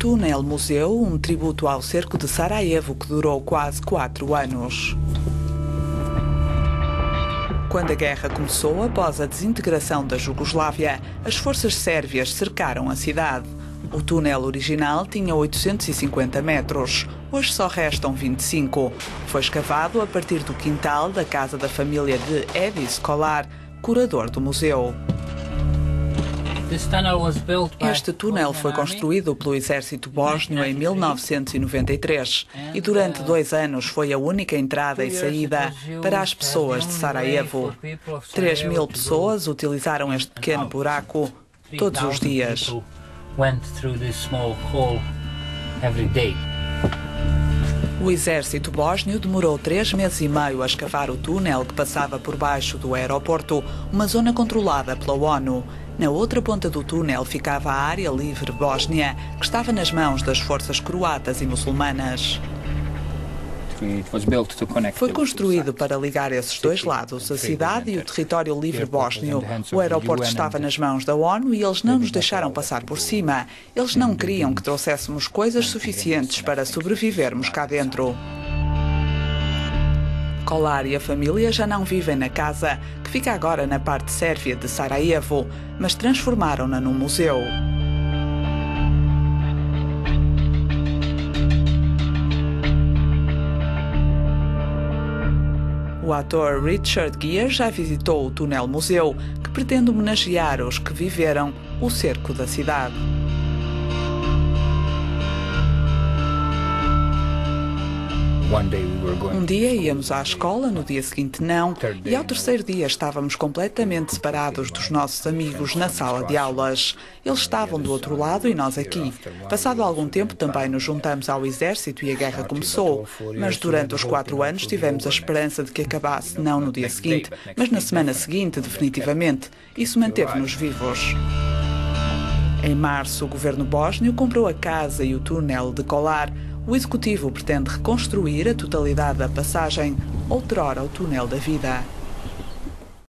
túnel-museu, um tributo ao cerco de Sarajevo que durou quase quatro anos. Quando a guerra começou, após a desintegração da Jugoslávia, as forças sérvias cercaram a cidade. O túnel original tinha 850 metros. Hoje só restam 25. Foi escavado a partir do quintal da casa da família de Edis Kolar, curador do museu. Este túnel foi construído pelo exército bósnio em 1993 e durante dois anos foi a única entrada e saída para as pessoas de Sarajevo. 3 mil pessoas utilizaram este pequeno buraco todos os dias. O exército bósnio demorou três meses e meio a escavar o túnel que passava por baixo do aeroporto, uma zona controlada pela ONU. Na outra ponta do túnel ficava a área livre bósnia, que estava nas mãos das forças croatas e muçulmanas. Foi construído para ligar esses dois lados, a cidade e o território livre bósnio. O aeroporto estava nas mãos da ONU e eles não nos deixaram passar por cima. Eles não queriam que trouxéssemos coisas suficientes para sobrevivermos cá dentro. Kolar e a família já não vivem na casa, que fica agora na parte sérvia de Sarajevo, mas transformaram-na num museu. O ator Richard Gere já visitou o Túnel Museu, que pretende homenagear os que viveram o cerco da cidade. Um dia íamos à escola, no dia seguinte não, e ao terceiro dia estávamos completamente separados dos nossos amigos na sala de aulas. Eles estavam do outro lado e nós aqui. Passado algum tempo também nos juntamos ao exército e a guerra começou, mas durante os quatro anos tivemos a esperança de que acabasse não no dia seguinte, mas na semana seguinte, definitivamente. Isso manteve-nos vivos. Em março, o governo bósnio comprou a casa e o túnel de Kolar. O executivo pretende reconstruir a totalidade da passagem, outrora o túnel da vida.